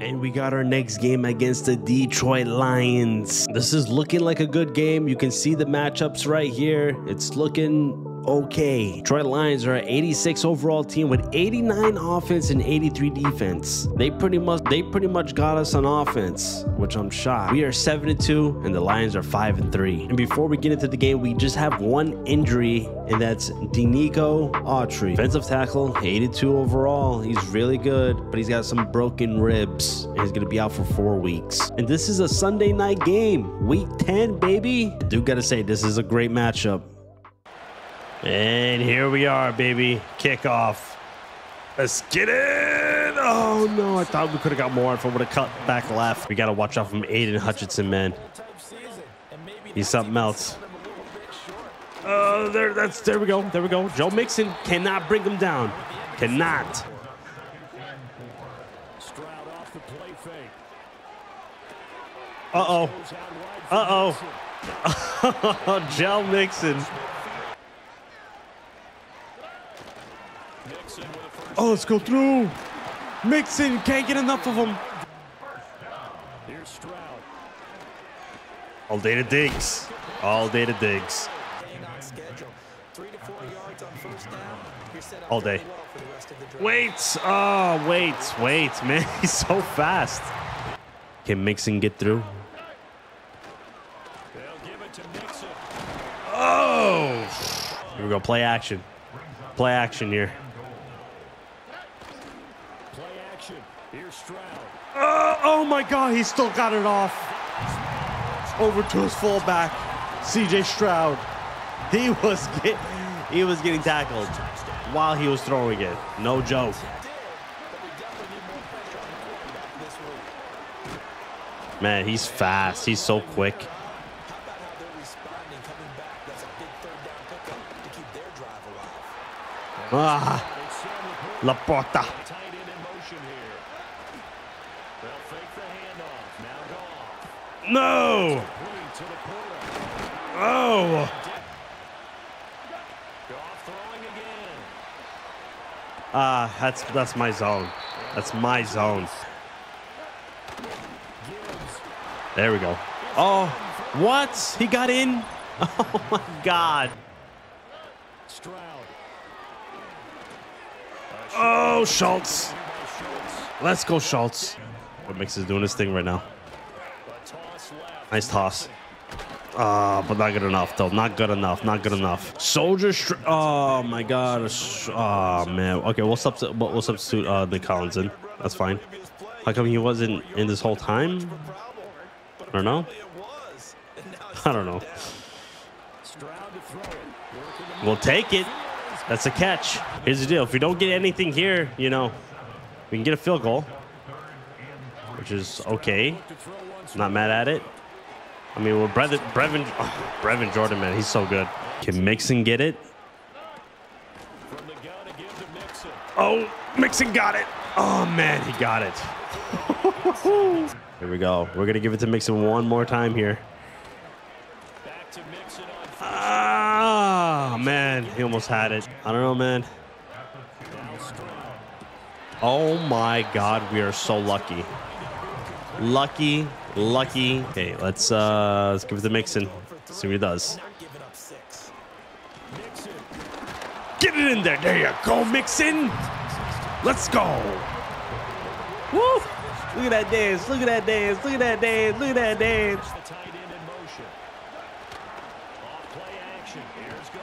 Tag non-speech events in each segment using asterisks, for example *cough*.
And we got our next game against the Detroit Lions. This is looking like a good game. You can see the matchups right here. It's looking okay. Detroit Lions are an 86 overall team with 89 offense and 83 defense. They pretty much they pretty much got us on offense, which I'm shocked. We are 7 and 2 and the Lions are 5 and 3. And before we get into the game, we just have one injury and that's Denico Autry. Defensive tackle, 82 overall. He's really good, but he's got some broken ribs and he's going to be out for 4 weeks. And this is a Sunday night game. Week 10, baby. I do got to say this is a great matchup. And here we are, baby. Kickoff. Let's get it. Oh, no. I thought we could have got more if I would have cut back left. We got to watch out from Aidan Hutchinson, man. He's something else. Oh, there, that's, there we go. There we go. Joe Mixon cannot bring him down. Cannot. Uh-oh. Uh-oh. *laughs* Joe Mixon. Oh, let's go through. Mixon can't get enough of him. All day to Diggs. All day to Diggs. All day. Wait. Oh, wait. Wait, man. *laughs* He's so fast. Can Mixon get through? Oh. Here we go. Play action. Play action here. Uh, oh my God, he still got it off. Over to his fullback, CJ Stroud. He was get, he was getting tackled while he was throwing it. No joke. Man, he's fast. He's so quick. Ah, Laporta. No! Oh! Ah, uh, that's that's my zone. That's my zone. There we go. Oh, what? He got in? *laughs* Oh my God. Oh, Schultz. Let's go, Schultz. What makes us doing this thing right now? Nice toss. Uh, but not good enough, though. Not good enough. Not good enough. Soldier. oh my God. Oh man. Okay, we'll substitute. We'll substitute uh, Nico Collins in. That's fine. How come he wasn't in this whole time? I don't know. *laughs* I don't know. We'll take it. That's a catch. Here's the deal. If we don't get anything here, you know, we can get a field goal, which is okay. Not mad at it. I mean, well, Brevin, Brevin, oh, *laughs* Brevin Jordan, man, he's so good. Can Mixon get it? Oh, Mixon got it. Oh, man, he got it. *laughs* here we go. We're going to give it to Mixon one more time here. Ah, oh, man, he almost had it. I don't know, man. Oh, my God, we are so lucky. Lucky Lucky. Okay, let's uh let's give it to Mixon. See what he does. Get it in there. There you go, Mixon. Let's go. Woo! Look at that dance. Look at that dance. Look at that dance. Look at that dance.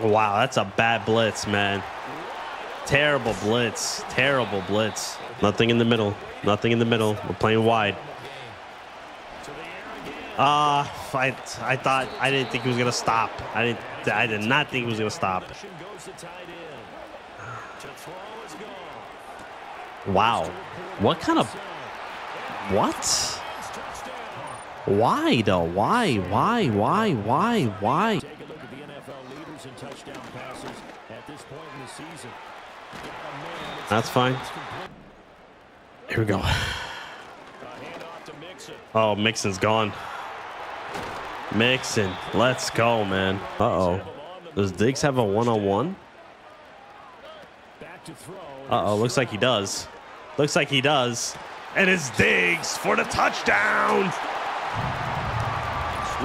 Wow, that's a bad blitz, man. Terrible blitz. Terrible blitz. Nothing in the middle. Nothing in the middle. We're playing wide. Uh, I, I thought, I didn't think he was going to stop. I didn't, I did not think he was going to stop. Wow. What kind of, what? Why though? Why, why, why, why, why? That's fine. Here we go. *sighs* Oh, Mixon's gone. Mixon. Let's go, man. Uh-oh. Does Diggs have a one-on-one? Uh-oh. Looks like he does. Looks like he does. And it's Diggs for the touchdown.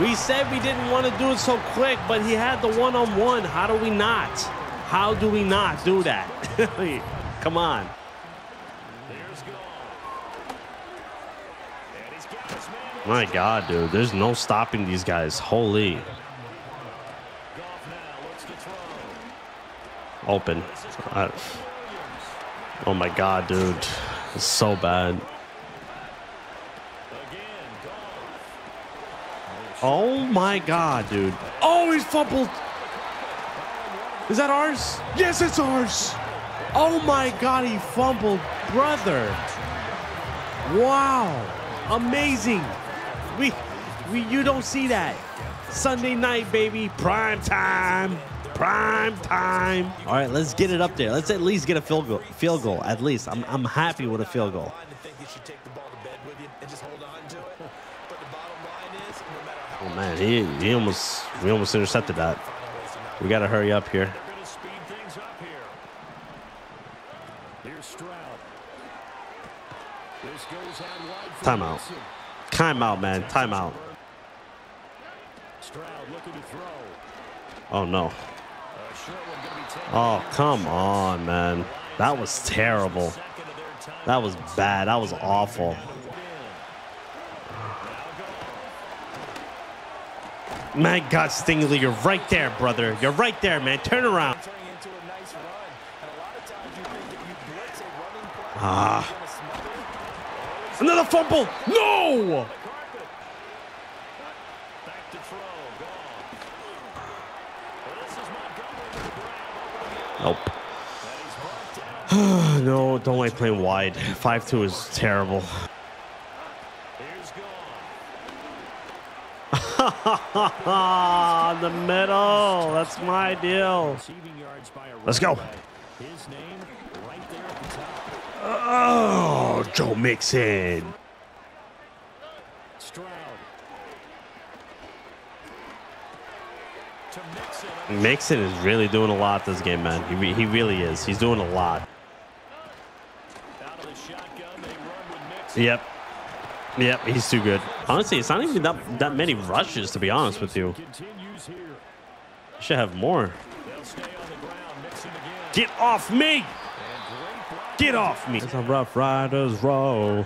We said we didn't want to do it so quick, but he had the one-on-one. -on -one. How do we not? How do we not do that? *laughs* Come on. My God, dude. There's no stopping these guys. Holy. Open. I, oh my God, dude. It's so bad. Oh my God, dude. Oh, he's fumbled. Is that ours? Yes, it's ours. Oh my God, he fumbled. Brother. Wow. Amazing. We, we, you don't see that. Sunday night, baby. Prime time. Prime time. All right, let's get it up there. Let's at least get a field goal. Field goal, at least. I'm, I'm happy with a field goal. Oh man, he he almost we almost intercepted that. We got to hurry up here. Timeout. Timeout, man. Timeout. Oh, no. Oh, come on, man. That was terrible. That was bad. That was awful. My God, Stingley, you're right there, brother. You're right there, man. Turn around. Ah. Another fumble. No! Nope. *sighs* no, don't like playing wide. 5-2 is terrible. *laughs* the middle. That's my deal. Let's go. Oh, Joe Mixon. Mixon is really doing a lot this game, man. He, re he really is. He's doing a lot. Yep. Yep, he's too good. Honestly, it's not even that, that many rushes, to be honest with you. Should have more. Get off me! Get off me! It's a Rough Riders roll.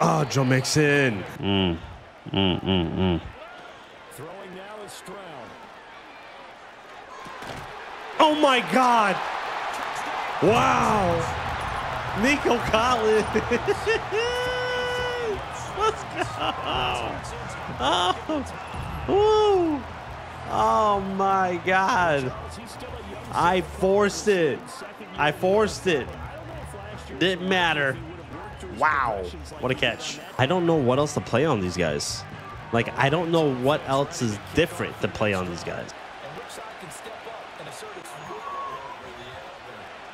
Oh, Joe Mixon. Mm. Mm, mm, mm. Throwing now is Stroud. Oh my God! Wow! Nico Collins! *laughs* Let's go! Oh! Woo! Oh my God! I forced it. I forced it. Didn't matter. Wow. What a catch. I don't know what else to play on these guys. Like, I don't know what else is different to play on these guys.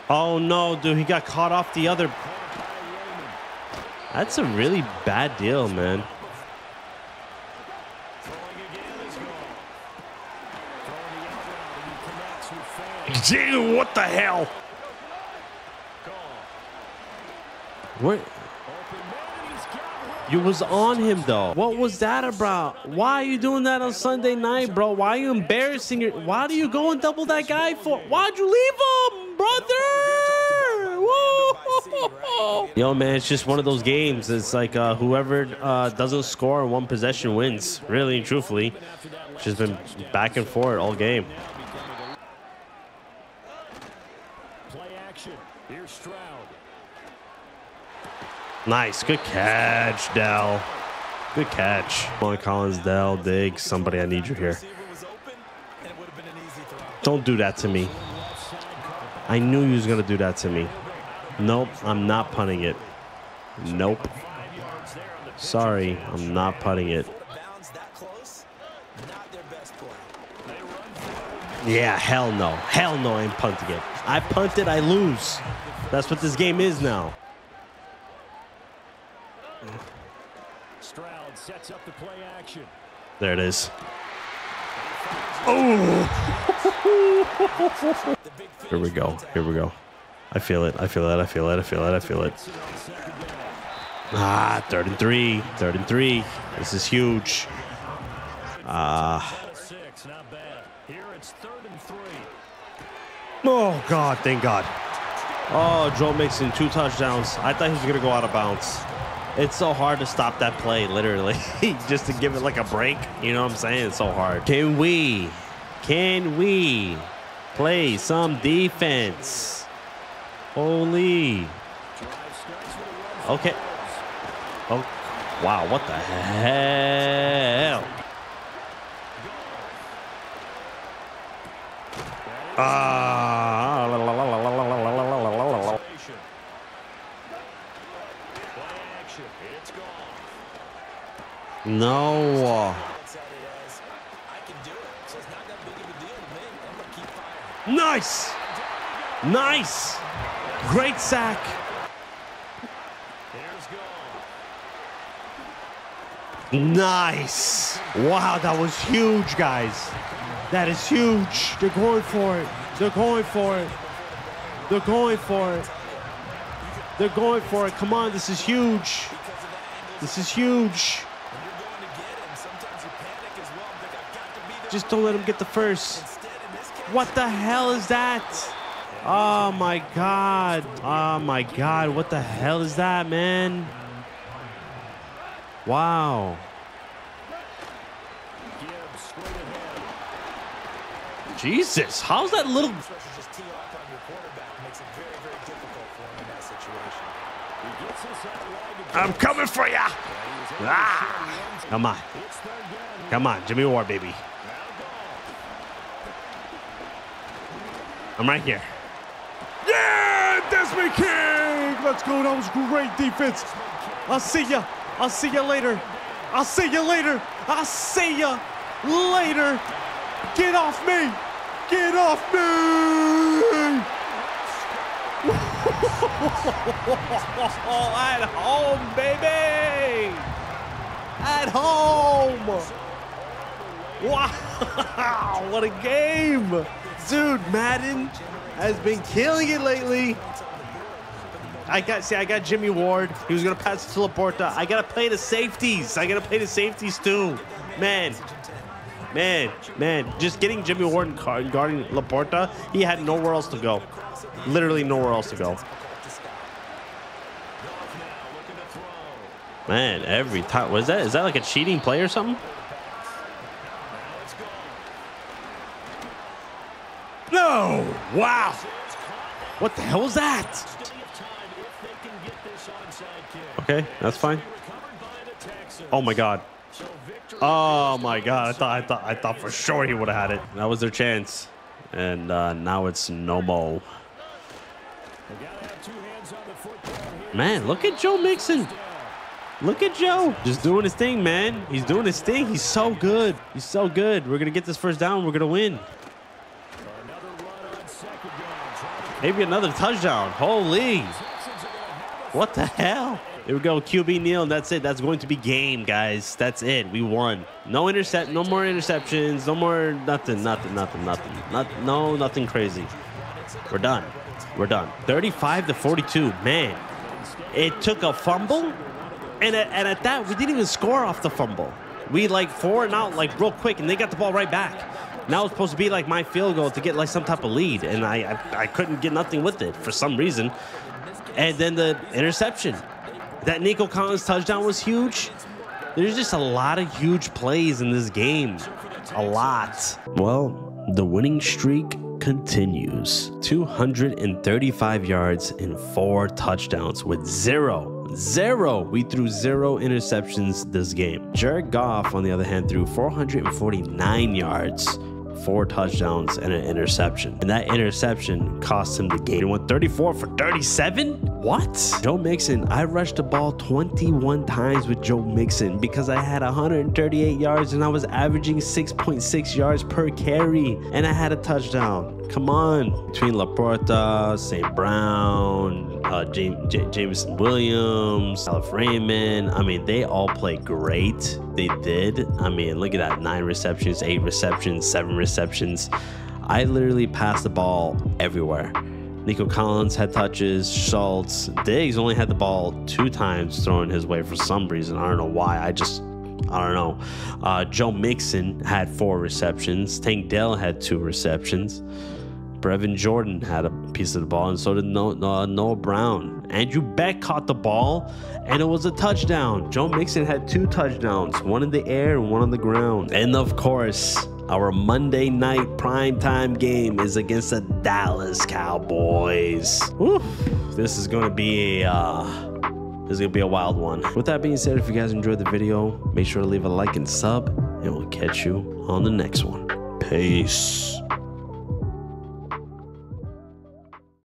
Oh, no, dude. He got caught off the other. That's a really bad deal, man. Dude, what the hell? What? You was on him though. What was that about? Why are you doing that on Sunday night, bro? Why are you embarrassing your? Why do you go and double that guy for? Why'd you leave him, brother? Yo, man, it's just one of those games. It's like uh, whoever uh, doesn't score in one possession wins. Really and truthfully, just been back and forth all game. Nice. Good catch, Dell. Good catch. Come Collins, Dell, Diggs. Somebody, I need you here. Don't do that to me. I knew you was going to do that to me. Nope, I'm not punting it. Nope. Sorry, I'm not putting it. Yeah, hell no. Hell no, I ain't punting it. I punt it, I lose. That's what this game is now. Sets up the play action. There it is. Oh! Here we go. Here we go. I feel it. I feel it. I feel it. I feel it. I feel it. Ah, third and three. Third and three. This is huge. Ah. Oh, God. Thank God. Oh, Joe Mixon, two touchdowns. I thought he was going to go out of bounds. It's so hard to stop that play, literally, *laughs* just to give it like a break. You know what I'm saying? It's so hard. Can we, can we play some defense? Holy. Okay. Oh, wow. What the hell? Ah. No. Nice. Nice. Great sack. Nice. Wow, that was huge, guys. That is huge. They're going for it. They're going for it. They're going for it. They're going for it. Come on, this is huge. This is huge. Just don't let him get the first. What the hell is that? Oh my god. Oh my god. What the hell is that, man? Wow. Jesus, how's that little I'm coming for ya! Ah, come on. Come on, Jimmy Ward, baby. I'm right here. Yeah, Desmond King. Let's go. That was great defense. I'll see ya. I'll see you later. I'll see you later. I'll see you later. Get off me. Get off me. *laughs* At home, baby. At home. Wow. *laughs* What a game. Dude, Madden has been killing it lately. I got see, I got Jimmy Ward. He was gonna pass it to Laporta. I gotta play the safeties. I gotta play the safeties too. Man, man, man. Just getting Jimmy Ward and guarding Laporta, he had nowhere else to go. Literally nowhere else to go. Man, every time was that is that like a cheating play or something? No! Wow! What the hell was that? Okay, that's fine. Oh my god. Oh my god. I thought I thought I thought for sure he would have had it. That was their chance. And uh, now it's no mo. Man, look at Joe Mixon. Look at Joe. Just doing his thing, man. He's doing his thing. He's so good. He's so good. We're going to get this first down. We're going to win. Maybe another touchdown. Holy. What the hell? Here we go, QB kneel, and that's it. That's going to be game, guys. That's it. We won. No intercept, no more interceptions, no more nothing, nothing, nothing, nothing. Not, no, nothing crazy. We're done. We're done. 35 to 42. Man, it took a fumble, and at, and at that, we didn't even score off the fumble. We like four and out like real quick, and they got the ball right back. Now it's supposed to be like my field goal to get like some type of lead, and I, I, I couldn't get nothing with it for some reason. And then the interception. That Nico Collins touchdown was huge. There's just a lot of huge plays in this game. A lot. Well, the winning streak continues 235 yards and four touchdowns with zero, zero. We threw zero interceptions this game. Jared Goff, on the other hand, threw 449 yards four touchdowns and an interception. And that interception cost him the game. He went 34 for 37? What? Joe Mixon, I rushed the ball 21 times with Joe Mixon because I had 138 yards and I was averaging 6.6 yards per carry and I had a touchdown. Come on. Between Laporta, St. Brown, uh, J- Jameson Williams, Kalif Raymond, I mean, they all play great. They did. I mean, look at that nine receptions, eight receptions, seven receptions. I literally passed the ball everywhere. Nico Collins had touches. Schultz, Diggs only had the ball two times thrown his way for some reason. I don't know why. I just I don't know. Uh, Joe Mixon had four receptions. Tank Dell had two receptions. Brevin Jordan had a piece of the ball, and so did Noah, Noah Brown. Andrew Beck caught the ball, and it was a touchdown. Joe Mixon had two touchdowns, one in the air and one on the ground. And of course, our Monday night primetime game is against the Dallas Cowboys. Woo, this is going to be a. Uh, this is gonna be a wild one. With that being said, if you guys enjoyed the video, make sure to leave a like and sub, and we'll catch you on the next one. Peace.